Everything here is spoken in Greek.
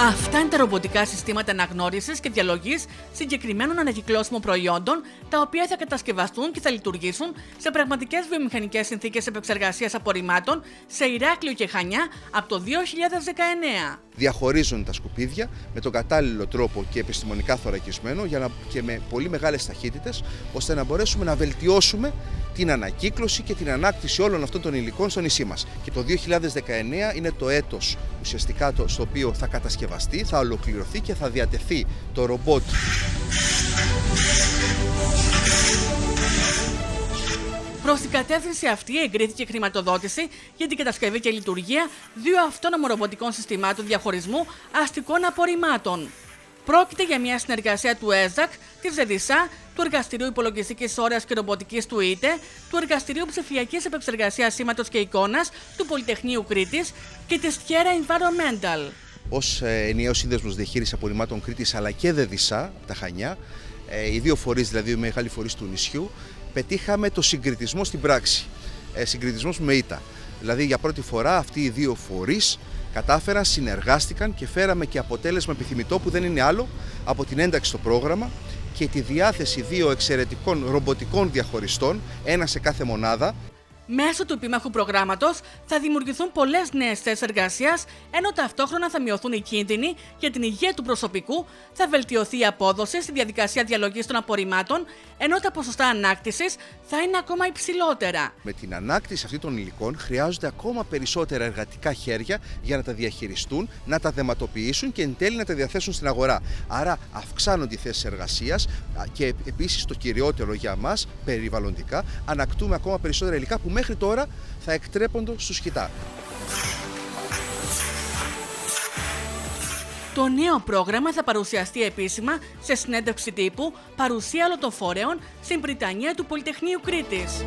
Αυτά είναι τα ρομποτικά συστήματα αναγνώρισης και διαλογής συγκεκριμένων ανακυκλώσιμων προϊόντων, τα οποία θα κατασκευαστούν και θα λειτουργήσουν σε πραγματικές βιομηχανικές συνθήκες επεξεργασίας απορριμμάτων σε Ηράκλειο και Χανιά από το 2019. Διαχωρίζουν τα σκουπίδια με τον κατάλληλο τρόπο και επιστημονικά θωρακισμένο για να, και με πολύ μεγάλες ταχύτητες, ώστε να μπορέσουμε να βελτιώσουμε την ανακύκλωση και την ανάκτηση όλων αυτών των υλικών στο νησί μας. Και το 2019 είναι το έτος ουσιαστικά το, στο οποίο θα κατασκευαστεί, θα ολοκληρωθεί και θα διατεθεί το ρομπότ. Προς την κατεύθυνση αυτή εγκρίθηκε χρηματοδότηση για την κατασκευή και λειτουργία δύο αυτόνομων ρομποτικών συστημάτων διαχωρισμού αστικών απορριμμάτων. Πρόκειται για μια συνεργασία του ΕΖΑΚ, της ΖΕΔΙΣΑ, του Εργαστηρίου Υπολογιστικής Όρεια και Ρομποτικής του ΙΤΕ, του Εργαστηρίου Ψηφιακής Επεξεργασίας Σήματος και Εικόνας του Πολυτεχνείου Κρήτης και της Tierra Environmental. Ω ε, ενιαίο σύνδεσμος διαχείρισης απορριμμάτων Κρήτης αλλά και ΔΕΔΙΣΑ, τα Χανιά, ε, οι δύο φορείς, δηλαδή οι μεγάλοι φορείς του νησιού, πετύχαμε το συγκριτισμό στην πράξη. Ε, συγκριτισμός με ΙΤΑ. Δηλαδή για πρώτη φορά αυτοί οι δύο φορείς κατάφεραν, συνεργάστηκαν και φέραμε και αποτέλεσμα επιθυμητό που δεν είναι άλλο από την ένταξη στο πρόγραμμα και τη διάθεση δύο εξαιρετικών ρομποτικών διαχωριστών, ένα σε κάθε μονάδα, Μέσω του επίμαχου προγράμματος θα δημιουργηθούν πολλές νέες θέσεις εργασίας, ενώ ταυτόχρονα θα μειωθούν οι κίνδυνοι για την υγεία του προσωπικού, θα βελτιωθεί η απόδοση στη διαδικασία διαλογής των απορριμμάτων, ενώ τα ποσοστά ανάκτησης θα είναι ακόμα υψηλότερα. Με την ανάκτηση αυτών των υλικών χρειάζονται ακόμα περισσότερα εργατικά χέρια για να τα διαχειριστούν, να τα δεματοποιήσουν και εν τέλει να τα διαθέσουν στην αγορά. Άρα αυξάνονται οι θέσεις εργασίας και επίσης το κυριότερο για μας περιβαλλοντικά, ανακτούμε ακόμα περισσότερα υλικά που μέχρι τώρα θα εκτρέπονται στους χιτά. Το νέο πρόγραμμα θα παρουσιαστεί επίσημα σε συνέντευξη τύπου παρουσία όλων των φορέων στην Πριτανία του Πολυτεχνείου Κρήτης.